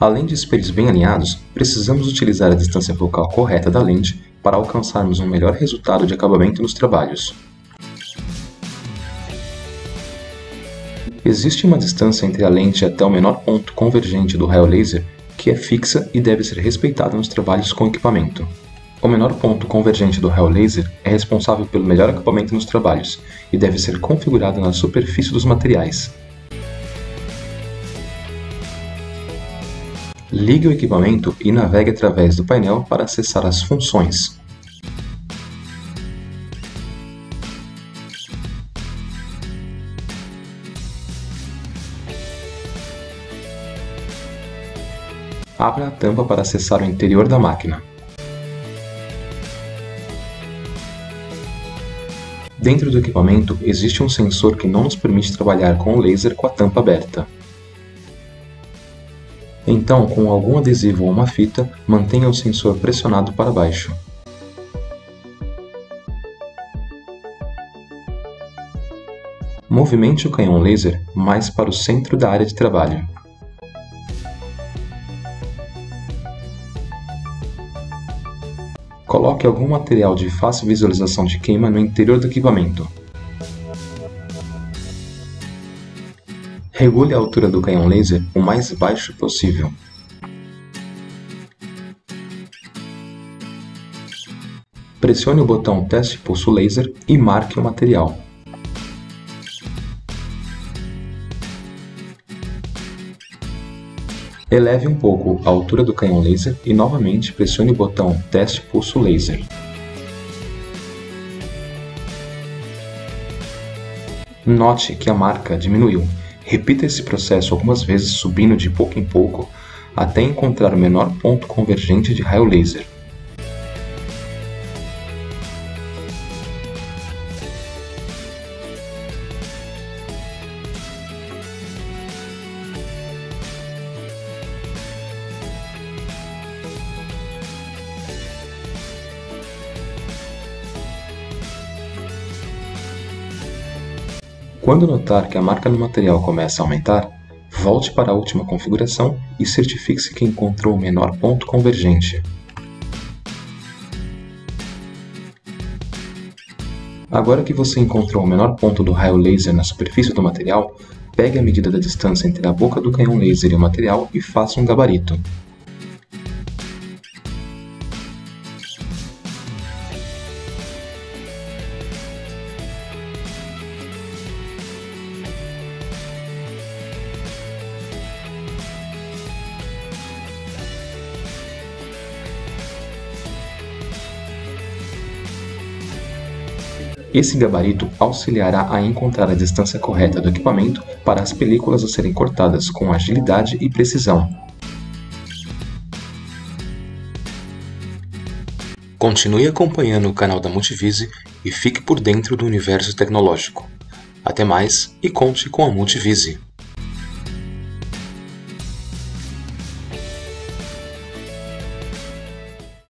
Além de espelhos bem alinhados, precisamos utilizar a distância focal correta da lente para alcançarmos um melhor resultado de acabamento nos trabalhos. Existe uma distância entre a lente até o menor ponto convergente do raio laser que é fixa e deve ser respeitada nos trabalhos com equipamento. O menor ponto convergente do raio laser é responsável pelo melhor acabamento nos trabalhos e deve ser configurado na superfície dos materiais. Ligue o equipamento e navegue através do painel para acessar as funções. Abra a tampa para acessar o interior da máquina. Dentro do equipamento existe um sensor que não nos permite trabalhar com o laser com a tampa aberta. Então, com algum adesivo ou uma fita, mantenha o sensor pressionado para baixo. Movimente o canhão laser mais para o centro da área de trabalho. Coloque algum material de fácil visualização de queima no interior do equipamento. Regule a altura do canhão laser o mais baixo possível. Pressione o botão Teste Pulso Laser e marque o material. Eleve um pouco a altura do canhão laser e novamente pressione o botão Teste Pulso Laser. Note que a marca diminuiu. Repita esse processo algumas vezes subindo de pouco em pouco até encontrar o menor ponto convergente de raio laser. Quando notar que a marca no material começa a aumentar, volte para a última configuração e certifique-se que encontrou o menor ponto convergente. Agora que você encontrou o menor ponto do raio laser na superfície do material, pegue a medida da distância entre a boca do canhão laser e o material e faça um gabarito. Esse gabarito auxiliará a encontrar a distância correta do equipamento para as películas a serem cortadas com agilidade e precisão. Continue acompanhando o canal da Multivise e fique por dentro do universo tecnológico. Até mais e conte com a Multivise!